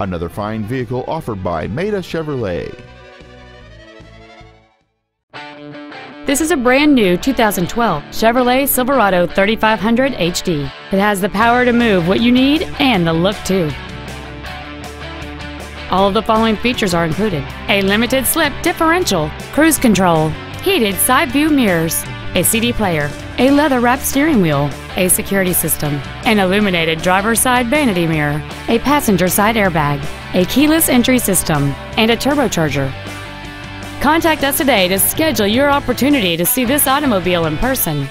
Another fine vehicle offered by Maita Chevrolet. This is a brand new 2012 Chevrolet Silverado 3500 HD. It has the power to move what you need and the look too. All of the following features are included. A limited slip differential, cruise control, heated side view mirrors, a CD player, a leather wrapped steering wheel, a security system, an illuminated driver's side vanity mirror, a passenger side airbag, a keyless entry system, and a turbocharger. Contact us today to schedule your opportunity to see this automobile in person.